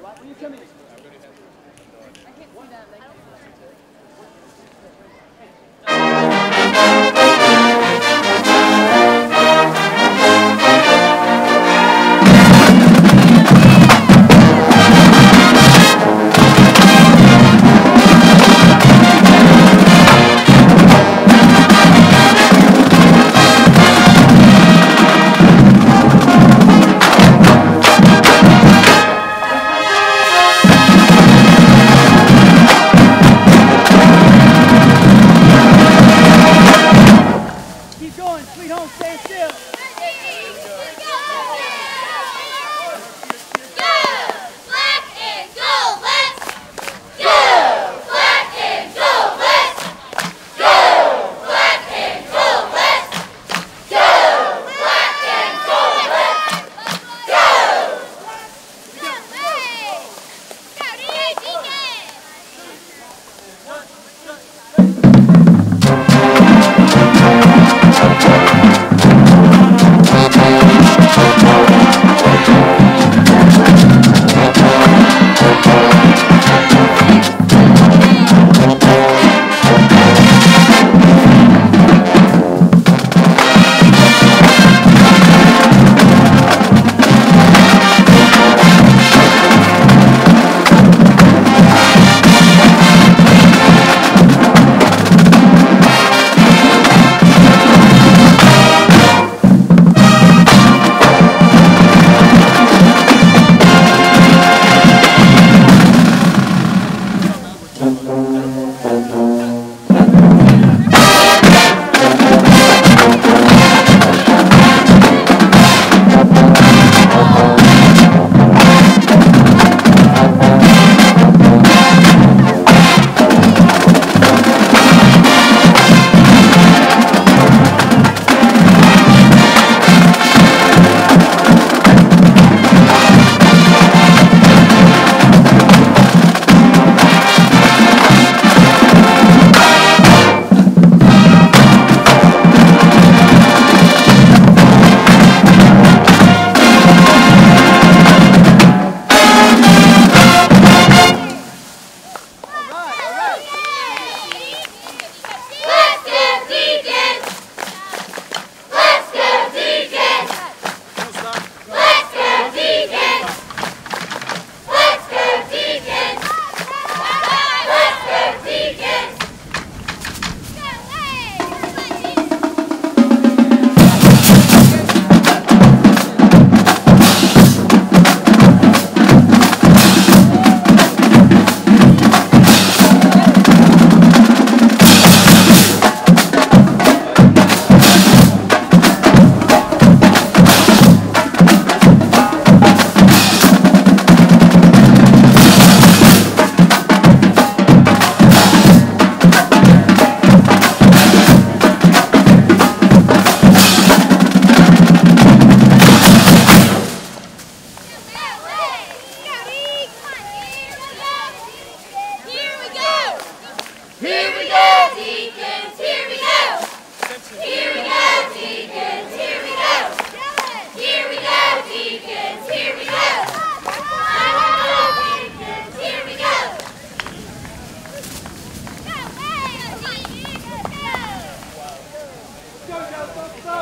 When you coming? in. I can't see. Like, Keep going. Sweet home. Stand still. Here we go, deacons, here we go. Here we go, deacons, here we go. Here we go, deacons, here we go. Go, go, go, go!